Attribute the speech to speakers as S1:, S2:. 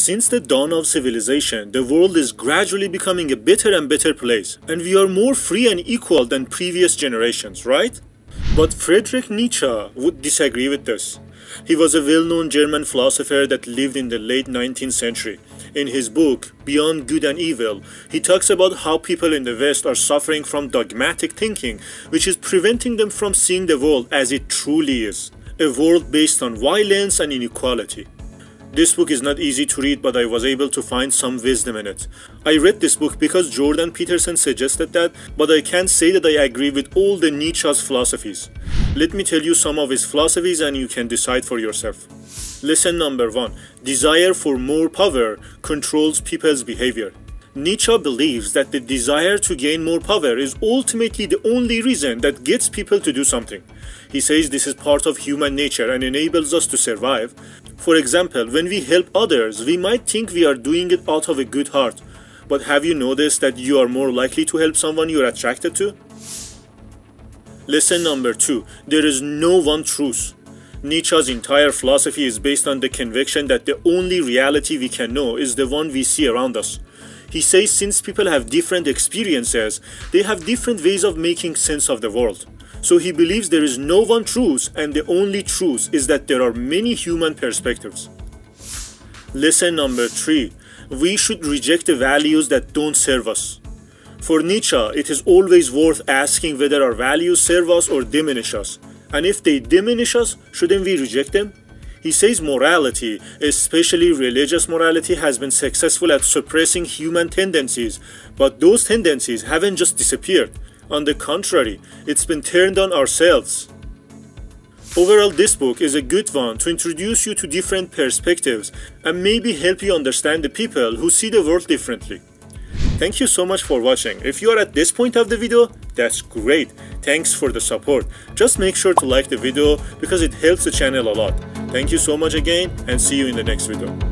S1: Since the dawn of civilization, the world is gradually becoming a better and better place, and we are more free and equal than previous generations, right? But Friedrich Nietzsche would disagree with this. He was a well known German philosopher that lived in the late 19th century. In his book, Beyond Good and Evil, he talks about how people in the West are suffering from dogmatic thinking, which is preventing them from seeing the world as it truly is a world based on violence and inequality. This book is not easy to read, but I was able to find some wisdom in it. I read this book because Jordan Peterson suggested that, but I can't say that I agree with all the Nietzsche's philosophies. Let me tell you some of his philosophies and you can decide for yourself. Lesson number one Desire for more power controls people's behavior. Nietzsche believes that the desire to gain more power is ultimately the only reason that gets people to do something. He says this is part of human nature and enables us to survive. For example, when we help others, we might think we are doing it out of a good heart. But have you noticed that you are more likely to help someone you are attracted to? Lesson number two There is no one truth. Nietzsche's entire philosophy is based on the conviction that the only reality we can know is the one we see around us. He says since people have different experiences, they have different ways of making sense of the world. So he believes there is no one truth and the only truth is that there are many human perspectives. Lesson number 3. We should reject the values that don't serve us. For Nietzsche, it is always worth asking whether our values serve us or diminish us. And if they diminish us, shouldn't we reject them? He says morality, especially religious morality, has been successful at suppressing human tendencies, but those tendencies haven't just disappeared. On the contrary, it's been turned on ourselves. Overall, this book is a good one to introduce you to different perspectives and maybe help you understand the people who see the world differently. Thank you so much for watching. If you are at this point of the video, that's great. Thanks for the support. Just make sure to like the video because it helps the channel a lot. Thank you so much again and see you in the next video.